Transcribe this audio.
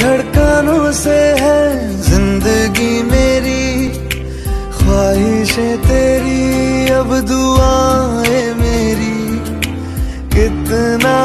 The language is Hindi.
धड़कनों से है ज़िंदगी मेरी ख्वाहिशें तेरी अब दुआएँ मेरी। कितना